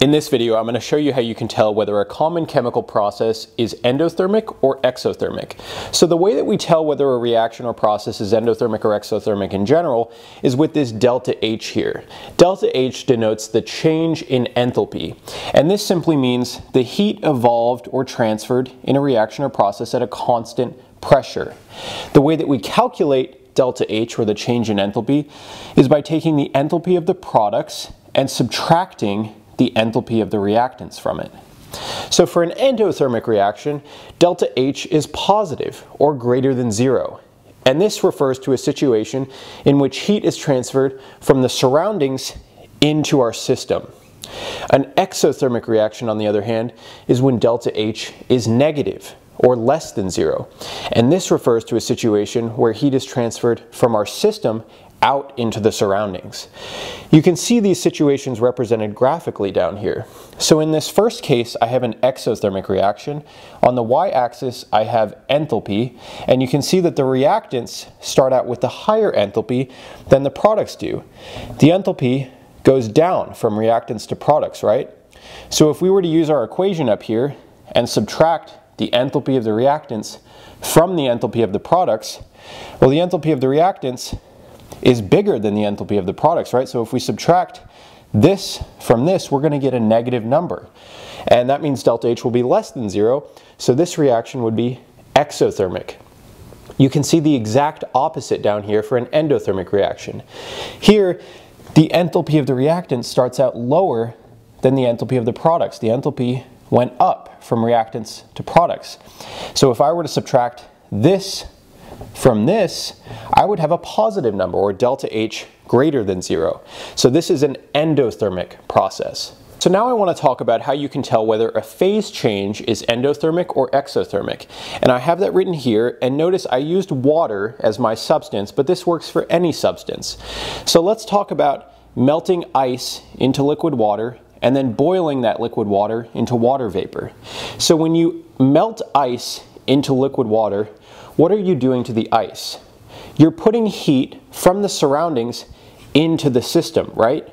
In this video, I'm going to show you how you can tell whether a common chemical process is endothermic or exothermic. So the way that we tell whether a reaction or process is endothermic or exothermic in general is with this delta H here. Delta H denotes the change in enthalpy, and this simply means the heat evolved or transferred in a reaction or process at a constant pressure. The way that we calculate delta H, or the change in enthalpy, is by taking the enthalpy of the products and subtracting the enthalpy of the reactants from it. So for an endothermic reaction, delta H is positive or greater than zero. And this refers to a situation in which heat is transferred from the surroundings into our system. An exothermic reaction, on the other hand, is when delta H is negative or less than zero. And this refers to a situation where heat is transferred from our system out into the surroundings. You can see these situations represented graphically down here. So in this first case, I have an exothermic reaction. On the y-axis, I have enthalpy, and you can see that the reactants start out with a higher enthalpy than the products do. The enthalpy goes down from reactants to products, right? So if we were to use our equation up here and subtract the enthalpy of the reactants from the enthalpy of the products, well, the enthalpy of the reactants is bigger than the enthalpy of the products, right? So if we subtract this from this, we're going to get a negative number. And that means delta H will be less than zero. So this reaction would be exothermic. You can see the exact opposite down here for an endothermic reaction. Here, the enthalpy of the reactant starts out lower than the enthalpy of the products. The enthalpy went up from reactants to products. So if I were to subtract this from this, I would have a positive number, or delta H greater than zero. So this is an endothermic process. So now I want to talk about how you can tell whether a phase change is endothermic or exothermic. And I have that written here, and notice I used water as my substance, but this works for any substance. So let's talk about melting ice into liquid water and then boiling that liquid water into water vapor. So when you melt ice into liquid water, what are you doing to the ice? You're putting heat from the surroundings into the system, right?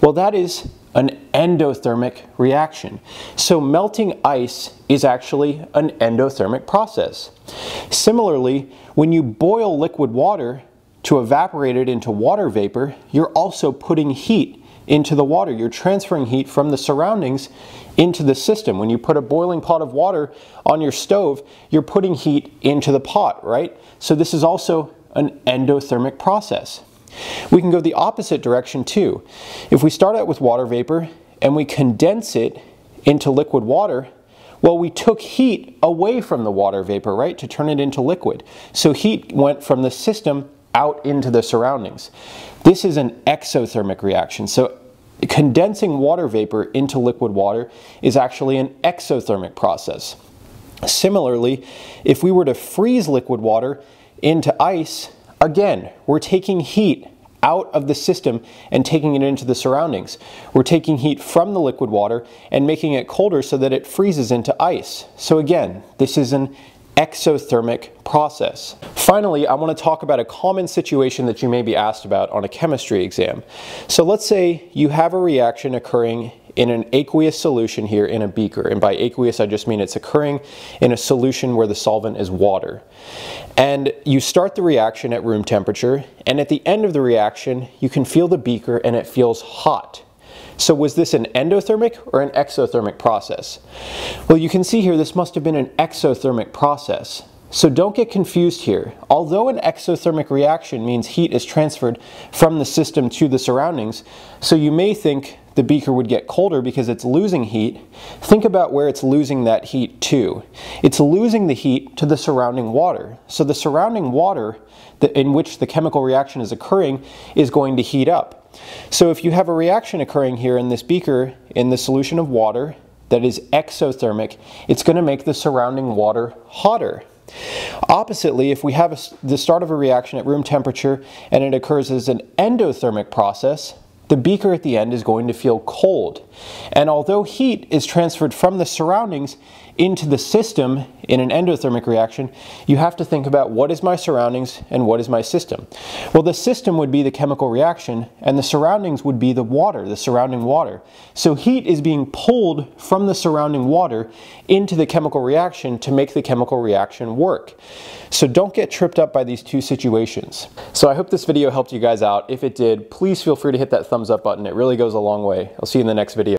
Well, that is an endothermic reaction. So melting ice is actually an endothermic process. Similarly, when you boil liquid water to evaporate it into water vapor, you're also putting heat into the water. You're transferring heat from the surroundings into the system. When you put a boiling pot of water on your stove, you're putting heat into the pot, right? So this is also an endothermic process. We can go the opposite direction too. If we start out with water vapor and we condense it into liquid water, well, we took heat away from the water vapor, right, to turn it into liquid. So heat went from the system out into the surroundings. This is an exothermic reaction. So condensing water vapor into liquid water is actually an exothermic process. Similarly, if we were to freeze liquid water into ice, again, we're taking heat out of the system and taking it into the surroundings. We're taking heat from the liquid water and making it colder so that it freezes into ice. So again, this is an exothermic process. Finally, I want to talk about a common situation that you may be asked about on a chemistry exam. So let's say you have a reaction occurring in an aqueous solution here in a beaker. And by aqueous, I just mean it's occurring in a solution where the solvent is water. And you start the reaction at room temperature, and at the end of the reaction, you can feel the beaker and it feels hot. So was this an endothermic or an exothermic process? Well, you can see here this must have been an exothermic process. So don't get confused here. Although an exothermic reaction means heat is transferred from the system to the surroundings, so you may think the beaker would get colder because it's losing heat, think about where it's losing that heat to. It's losing the heat to the surrounding water. So the surrounding water in which the chemical reaction is occurring is going to heat up. So if you have a reaction occurring here in this beaker in the solution of water that is exothermic, it's going to make the surrounding water hotter. Oppositely, if we have a, the start of a reaction at room temperature and it occurs as an endothermic process, the beaker at the end is going to feel cold. And although heat is transferred from the surroundings into the system in an endothermic reaction, you have to think about what is my surroundings and what is my system. Well, the system would be the chemical reaction and the surroundings would be the water, the surrounding water. So heat is being pulled from the surrounding water into the chemical reaction to make the chemical reaction work. So don't get tripped up by these two situations. So I hope this video helped you guys out. If it did, please feel free to hit that thumbs up button. It really goes a long way. I'll see you in the next video.